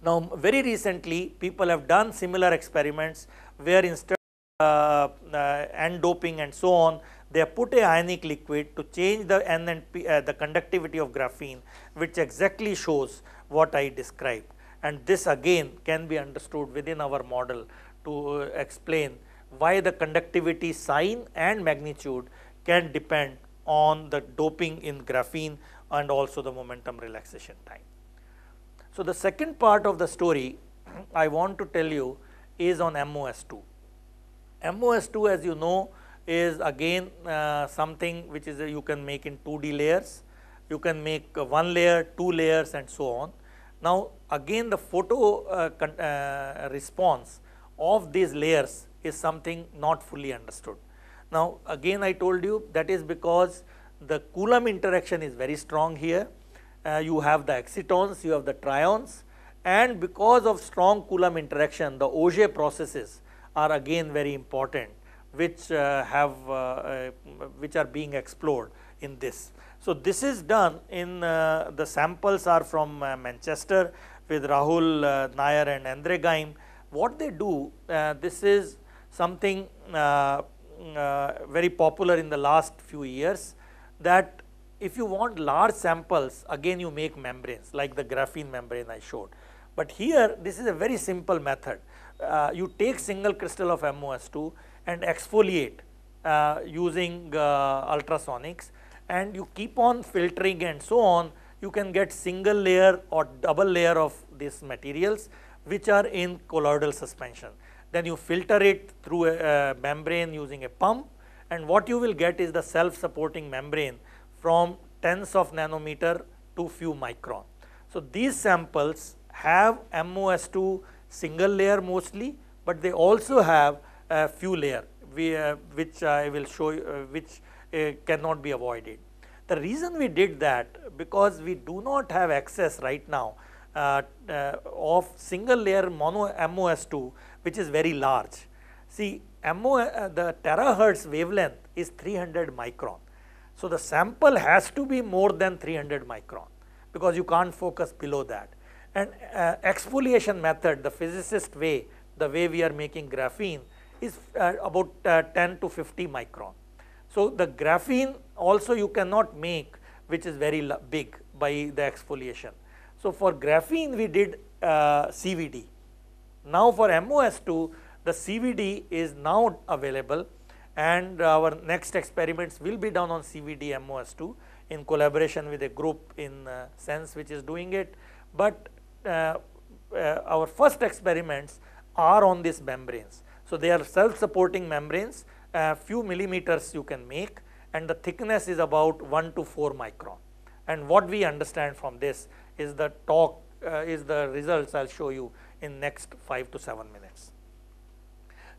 now very recently people have done similar experiments where instead uh, uh, N doping and so on, they have put a ionic liquid to change the N and P, uh, the conductivity of graphene, which exactly shows what I described. And this again can be understood within our model to uh, explain why the conductivity sign and magnitude can depend on the doping in graphene and also the momentum relaxation time. So the second part of the story I want to tell you is on MOS2. MOS2 as you know is again uh, something which is you can make in 2D layers, you can make uh, one layer, two layers and so on. Now again the photo uh, uh, response of these layers is something not fully understood. Now again I told you that is because the Coulomb interaction is very strong here. Uh, you have the excitons, you have the trions and because of strong Coulomb interaction the Auger processes are again very important which uh, have uh, uh which are being explored in this. So this is done in uh, the samples are from uh, Manchester with Rahul Nair and Andre Geim. What they do, this is something very popular in the last few years that if you want large samples, again you make membranes like the graphene membrane I showed. But here this is a very simple method. Uh, you take single crystal of MOS2 and exfoliate uh, using uh, ultrasonics and you keep on filtering and so on, you can get single layer or double layer of these materials which are in colloidal suspension. Then you filter it through a, a membrane using a pump and what you will get is the self-supporting membrane from tens of nanometer to few micron. So these samples have MOS2 single layer mostly, but they also have a few layer we, uh, which I will show you, uh, which uh, cannot be avoided. The reason we did that because we do not have access right now uh, uh, of single layer mono MOS2 which is very large. See MO, uh, the terahertz wavelength is 300 micron. So the sample has to be more than 300 micron because you can't focus below that. And uh, exfoliation method, the physicist way, the way we are making graphene is uh, about uh, 10 to 50 micron. So the graphene also you cannot make which is very big by the exfoliation. So for graphene we did uh, CVD. Now for MOS2 the CVD is now available and our next experiments will be done on CVD MOS2 in collaboration with a group in uh, CeNS which is doing it. But uh, uh, our first experiments are on these membranes. So they are self-supporting membranes, a few millimeters you can make and the thickness is about 1 to 4 micron. And what we understand from this is the talk, uh, is the results I'll show you in next 5 to 7 minutes.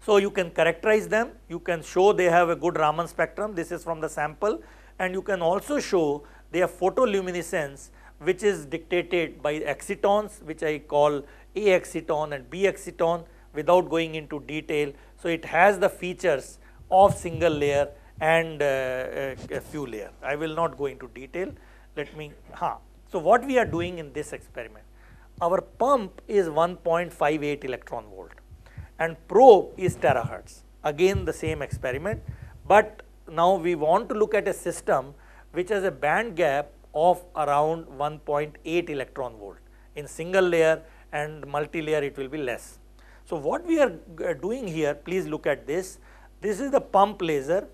So you can characterize them, you can show they have a good Raman spectrum, this is from the sample and you can also show their photoluminescence which is dictated by excitons which I call A exciton and B exciton without going into detail. So it has the features of single layer and uh, a few layer. I will not go into detail. Let me, huh. So what we are doing in this experiment, our pump is 1.58 electron volt and probe is terahertz. Again the same experiment, but now we want to look at a system which has a band gap of around 1.8 electron volt. In single layer and multi-layer it will be less. So what we are doing here, please look at this. This is the pump laser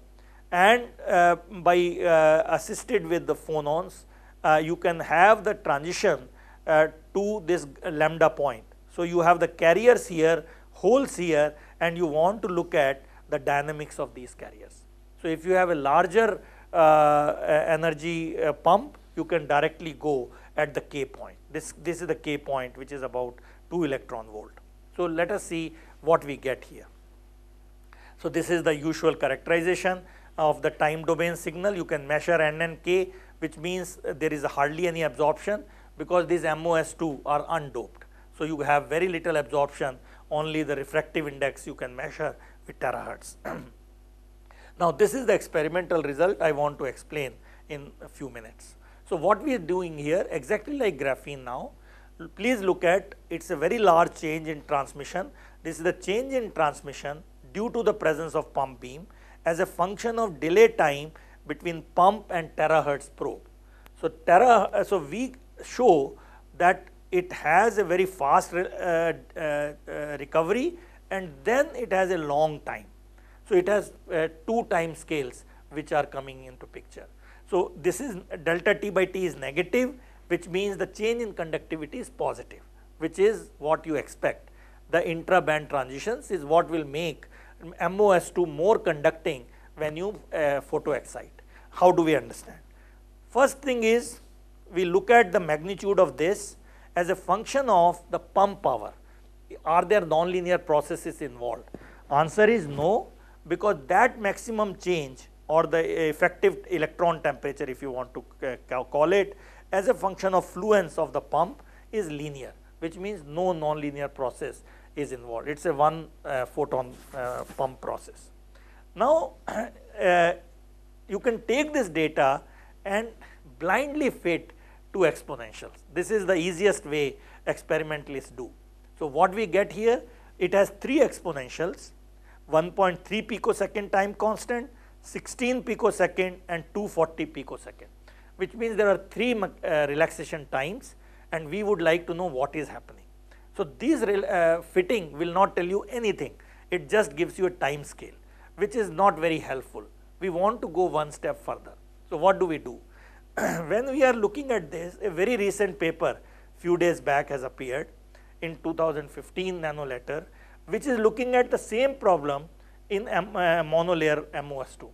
and uh, by uh, assisted with the phonons, uh, you can have the transition uh, to this lambda point. So you have the carriers here holes here and you want to look at the dynamics of these carriers. So if you have a larger uh, energy uh, pump, you can directly go at the K point. This, this is the K point which is about 2 electron volt. So let us see what we get here. So this is the usual characterization of the time domain signal. You can measure N and K which means there is hardly any absorption because these MOS2 are undoped. So you have very little absorption only the refractive index you can measure with terahertz. now this is the experimental result I want to explain in a few minutes. So what we are doing here exactly like graphene now, please look at it's a very large change in transmission. This is the change in transmission due to the presence of pump beam as a function of delay time between pump and terahertz probe. So, tera, uh, so we show that it has a very fast uh, uh, uh, recovery and then it has a long time. So it has uh, two time scales which are coming into picture. So this is delta T by T is negative which means the change in conductivity is positive which is what you expect. The intra-band transitions is what will make MOS2 more conducting when you uh, photo excite. How do we understand? First thing is we look at the magnitude of this as a function of the pump power. Are there nonlinear processes involved? Answer is no, because that maximum change or the effective electron temperature if you want to call it as a function of fluence of the pump is linear which means no nonlinear process is involved. It is a one uh, photon uh, pump process. Now uh, you can take this data and blindly fit two exponentials. This is the easiest way experimentalists do. So what we get here, it has three exponentials, 1.3 picosecond time constant, 16 picosecond and 240 picosecond, which means there are three uh, relaxation times and we would like to know what is happening. So these uh, fitting will not tell you anything, it just gives you a time scale, which is not very helpful. We want to go one step further. So what do we do? when we are looking at this, a very recent paper few days back has appeared in 2015 nanoletter, which is looking at the same problem in M, uh, monolayer MOS2.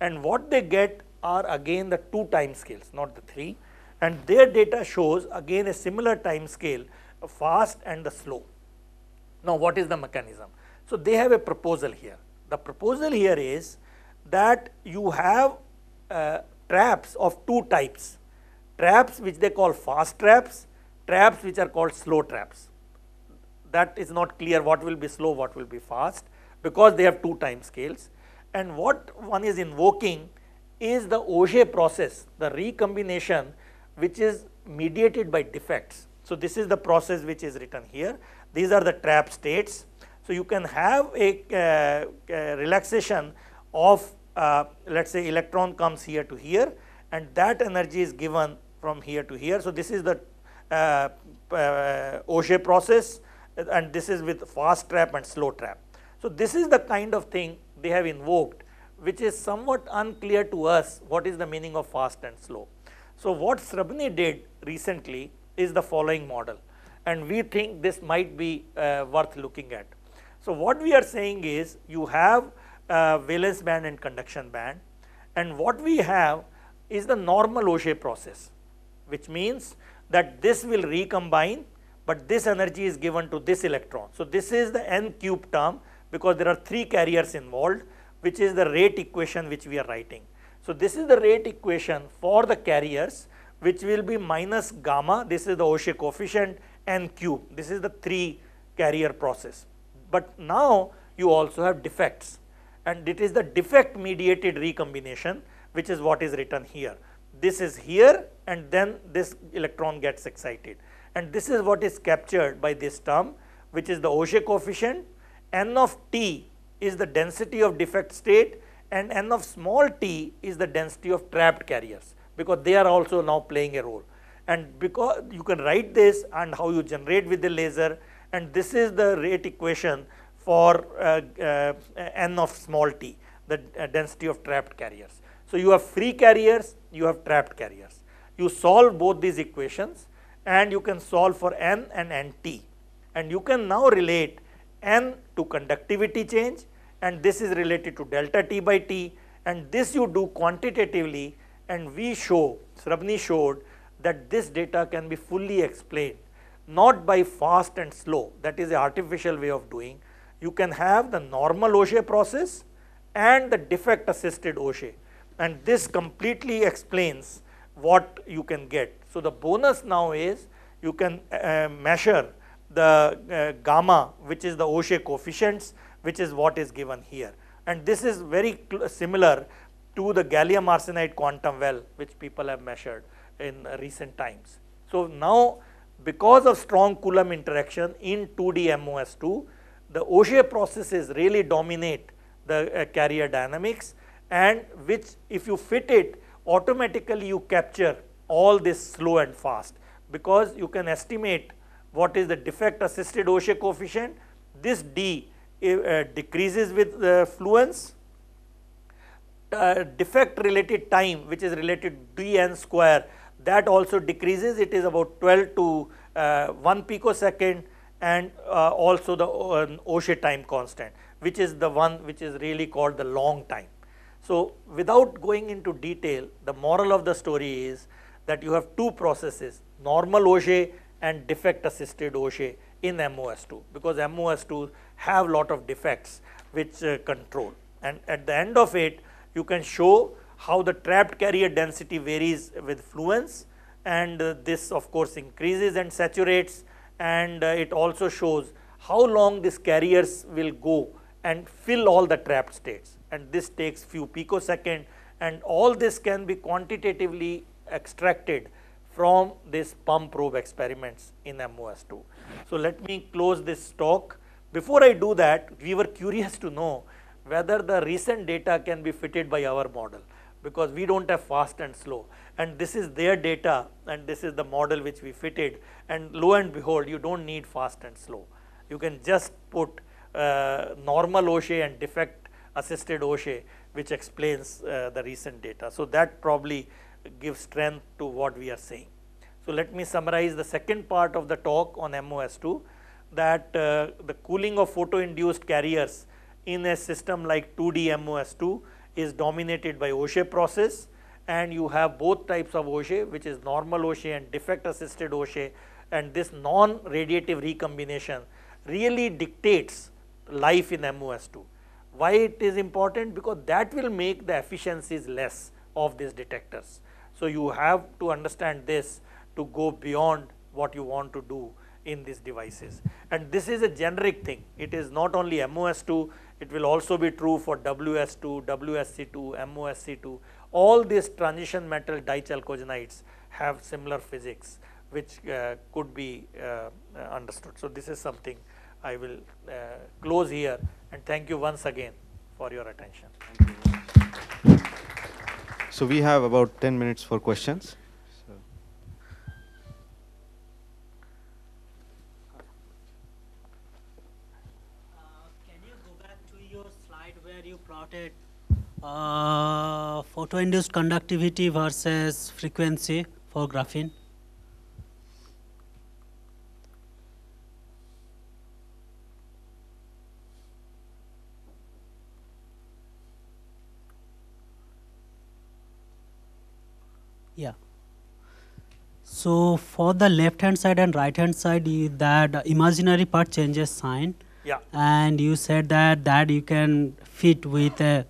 And what they get are again the two time scales, not the three. And their data shows again a similar time scale, fast and the slow. Now what is the mechanism? So they have a proposal here. The proposal here is that you have uh, traps of two types. Traps which they call fast traps, traps which are called slow traps. That is not clear what will be slow, what will be fast because they have two time scales. And what one is invoking is the Auger process, the recombination which is mediated by defects. So this is the process which is written here. These are the trap states. So you can have a, uh, uh, relaxation of uh, let us say electron comes here to here and that energy is given from here to here. So this is the uh, uh, process and this is with fast trap and slow trap. So this is the kind of thing they have invoked which is somewhat unclear to us what is the meaning of fast and slow. So what Srabani did recently is the following model and we think this might be uh, worth looking at. So what we are saying is you have uh, valence band and conduction band and what we have is the normal Auger process which means that this will recombine but this energy is given to this electron. So this is the n cube term because there are three carriers involved which is the rate equation which we are writing. So this is the rate equation for the carriers which will be minus gamma, this is the Auger coefficient n cube, this is the three carrier process. But now you also have defects and it is the defect mediated recombination which is what is written here. This is here and then this electron gets excited and this is what is captured by this term which is the Auger coefficient n of t is the density of defect state and n of small t is the density of trapped carriers because they are also now playing a role. And because you can write this and how you generate with the laser and this is the rate equation for uh, uh, n of small t, the uh, density of trapped carriers. So you have free carriers, you have trapped carriers. You solve both these equations and you can solve for n and nt and you can now relate n to conductivity change and this is related to delta T by T and this you do quantitatively and we show, Srabani showed that this data can be fully explained not by fast and slow that is the artificial way of doing. You can have the normal Auger process and the defect assisted Auger and this completely explains what you can get. So the bonus now is you can uh, measure the uh, gamma which is the Auger coefficients which is what is given here. And this is very similar to the gallium arsenide quantum well which people have measured in recent times. So now because of strong Coulomb interaction in 2D MOS2, the Auger processes really dominate the uh, carrier dynamics and which if you fit it automatically you capture all this slow and fast because you can estimate what is the defect assisted Auger coefficient. This D uh, decreases with uh, fluence. Uh, defect related time which is related to dn square that also decreases it is about 12 to uh, 1 picosecond and uh, also the uh, Auger time constant which is the one which is really called the long time. So without going into detail the moral of the story is that you have two processes normal Auger and defect assisted Auger in MOS2 because MOS2 have lot of defects which uh, control and at the end of it you can show how the trapped carrier density varies with fluence and uh, this of course increases and saturates and uh, it also shows how long these carriers will go and fill all the trapped states and this takes few picosecond and all this can be quantitatively extracted from this pump probe experiments in MOS2. So let me close this talk. Before I do that, we were curious to know whether the recent data can be fitted by our model because we don't have fast and slow and this is their data and this is the model which we fitted and lo and behold you don't need fast and slow. You can just put uh, normal Auger and defect assisted Auger which explains uh, the recent data. So that probably gives strength to what we are saying. So let me summarize the second part of the talk on MOS2 that uh, the cooling of photo-induced carriers in a system like 2D MOS2 is dominated by Auger process and you have both types of Auger which is normal Auger and defect assisted Auger and this non-radiative recombination really dictates life in MOS2. Why it is important? Because that will make the efficiencies less of these detectors. So you have to understand this to go beyond what you want to do in these devices. And this is a generic thing. It is not only MOS2, it will also be true for WS2, WSe2, MoSe2. All these transition metal dichalcogenides have similar physics which uh, could be uh, understood. So this is something I will uh, close here and thank you once again for your attention. So we have about 10 minutes for questions. Uh, photo-induced conductivity versus frequency for graphene? Yeah. So for the left-hand side and right-hand side, you, that imaginary part changes sign Yeah, and you said that that you can fit with a,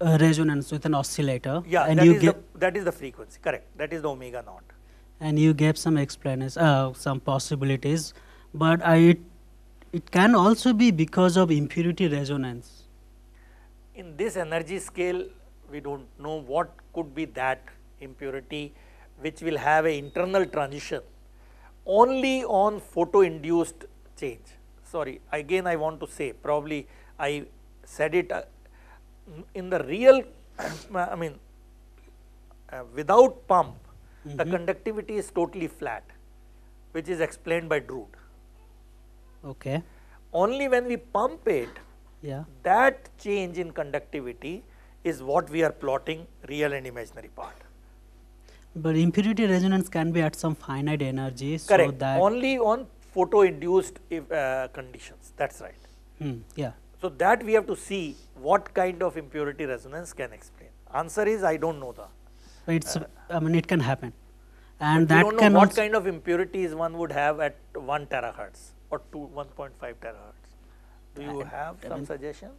a resonance with an oscillator yeah, and that you is, the, that is the frequency, correct. That is the omega naught. and you gave some explanation uh, some possibilities but I, it, it can also be because of impurity resonance In this energy scale, we don't know what could be that impurity which will have a internal transition only on photo-induced change. Sorry, again I want to say, probably I said it uh, in the real, I mean, uh, without pump, the conductivity is totally flat, which is explained by Drude. okay Only when we pump it, yeah that change in conductivity is what we are plotting real and imaginary part. but impurity resonance can be at some finite energy so Correct. that Only on photo induced if, uh, conditions. That's right. hmm, yeah So that we have to see what kind of impurity resonance can explain. Answer is I don't know the. It's i mean it can happen and we that don't know can what kind of impurities one would have at 1 terahertz or 2 1.5 terahertz. Do you have I some mean- suggestion?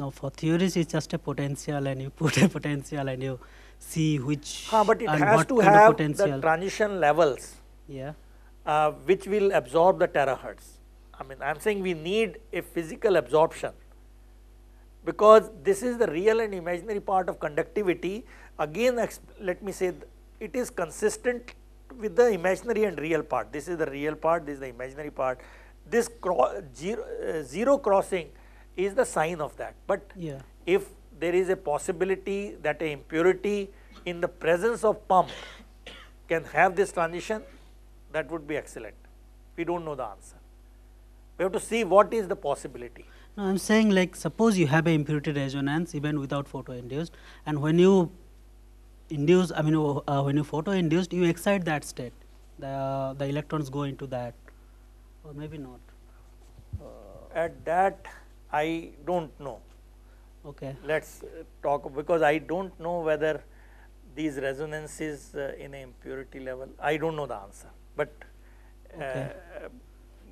no for theories it's just a potential and you put a potential and you see which Huh, but it and has what to have the transition levels yeah uh, which will absorb the terahertz. I mean, I am saying we need a physical absorption because this is the real and imaginary part of conductivity. Again, let me say it is consistent with the imaginary and real part. This is the real part, this is the imaginary part. This zero, uh, zero crossing is the sign of that. But yeah if there is a possibility that a impurity in the presence of pump can have this transition, that would be excellent. We don't know the answer. We have to see what is the possibility. No, I'm saying like suppose you have a impurity resonance even without photo induced and when you induce I mean uh, when you photo induced you excite that state the the electrons go into that or maybe not At that, I don't know. okay Let's uh, talk because I don't know whether these resonances uh, in a impurity level, I don't know the answer. But uh, Okay.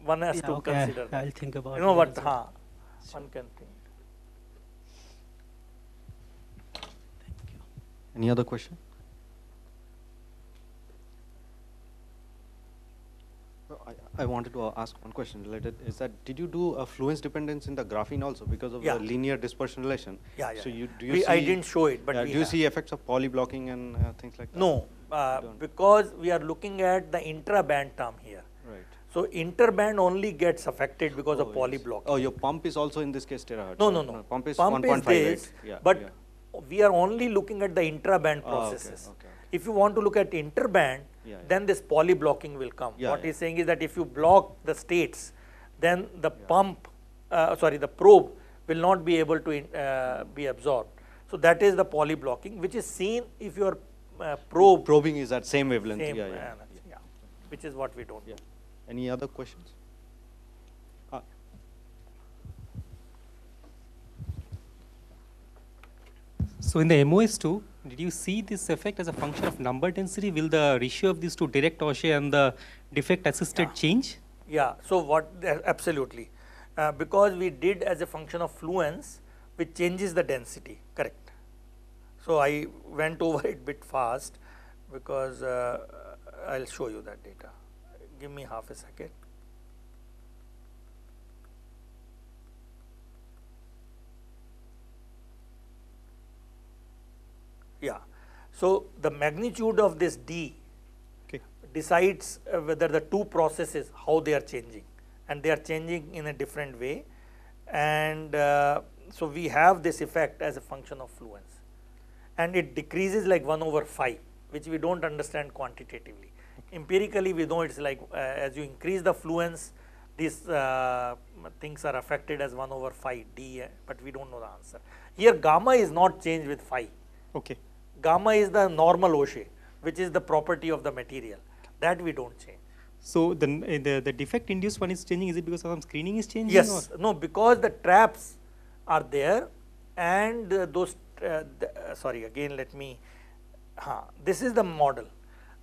One has Yeah, to okay, consider. I'll think about You know what? also. Huh, one can think. any other question? No, I, I wanted to ask one question related. Is that did you do a fluence dependence in the graphene also because of Yeah. the linear dispersion relation? Yeah, yeah. So you do you we, see? I didn't show it, but yeah, we do you have. see effects of Pauli blocking and uh, things like that? No, uh, because we are looking at the intra-band term here. So interband only gets affected because of Oh, Pauli yes. Oh, your pump is also in this case terahertz. No, right? no, no. Pump is Pump 1.5 is this, right? Yeah, but yeah. we are only looking at the intraband Ah, okay, processes. okay, okay. If you want to look at interband, Yeah, then this Pauli blocking will come. What he's saying is that if you block the states, then the pump, uh, sorry, the probe will not be able to in- uh, be absorbed. So that is the Pauli blocking, which is seen if your uh, probe Probing is at same wavelength. same, yeah, yeah. yeah, which is what we don't Yeah. Do. Any other questions? Ah, So in the MoS2, did you see this effect as a function of number density? Will the ratio of these two direct Auger and the defect assisted Yeah. change? Yeah, so what, absolutely. Uh, because we did as a function of fluence, which changes the density, correct. So I went over it bit fast because uh, I'll show you that data. Give me half a second. Yeah, so the magnitude of this D okay. decides uh, whether the two processes how they are changing. And they are changing in a different way. And uh, so we have this effect as a function of fluence. And it decreases like 1 over 5 which we don't understand quantitatively empirically we know it's like uh, as you increase the fluence these uh, things are affected as 1 over 5 d uh, but we don't know the answer here gamma is not changed with phi Okay. gamma is the normal Auger, which is the property of the material. That we don't change. So the, the, the defect induced one is changing, is it because some screening is changing? Yes, or- no, because the traps are there and uh, those, uh, the, uh, sorry, again let me, huh, this is the model.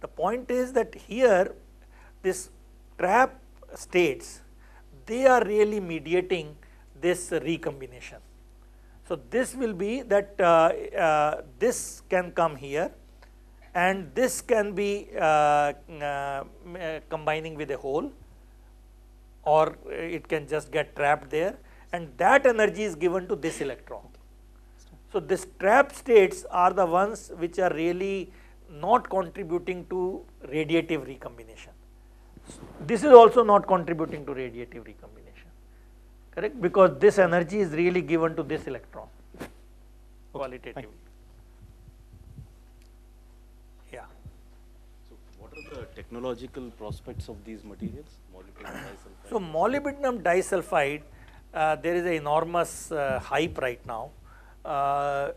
The point is that here, this trap states, they are really mediating this recombination. So this will be that uh, uh, this can come here and this can be uh, uh, uh, combining with a hole or it can just get trapped there and that energy is given to this electron. So this trap states are the ones which are really not contributing to radiative recombination. This is also not contributing to radiative recombination, correct? Because this energy is really given to this electron qualitatively. Yeah. So what are the technological prospects of these materials, molybdenum disulfide? So molybdenum disulfide, uh, there is an enormous uh, hype right now. Uh,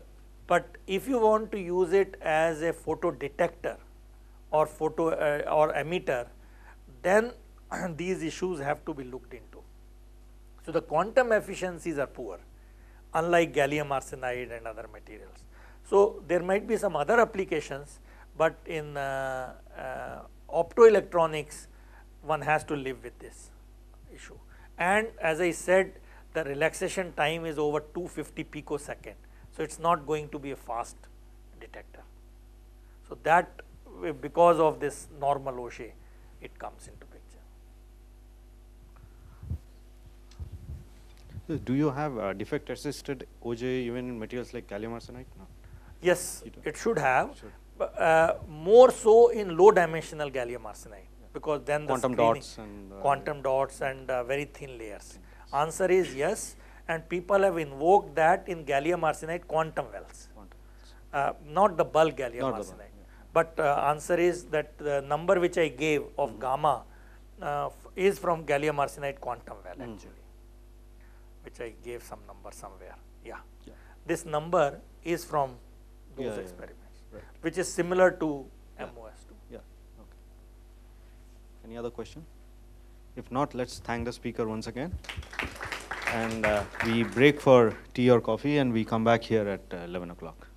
but if you want to use it as a photo detector or photo uh, or emitter, then these issues have to be looked into. So the quantum efficiencies are poor, unlike gallium arsenide and other materials. So there might be some other applications, but in uh, uh, optoelectronics, one has to live with this issue. And as I said, the relaxation time is over 250 picosecond. So it's not going to be a fast detector. So that, uh, because of this normal Auger, it comes into picture. Do you have uh, defect assisted Auger even in materials like gallium arsenide? No. Yes, it should have, Should. but, uh, more so in low dimensional gallium arsenide because then the Quantum screening- dots and, uh, quantum dots and uh, very thin layers. Answer is yes, and people have invoked that in gallium arsenide quantum wells, Quantum. uh, not the bulk gallium Not the bulk, arsenide. yeah. But uh, answer is that the number which I gave of Mm-hmm. gamma uh, is from gallium arsenide quantum well Mm-hmm. actually, which I gave some number somewhere. Yeah, Yeah. this number is from those Yeah, experiments, Right. which is similar to Yeah. MoS2. Yeah. Okay. Any other question? If not, let's thank the speaker once again. And uh, we break for tea or coffee and we come back here at uh, 11 o'clock.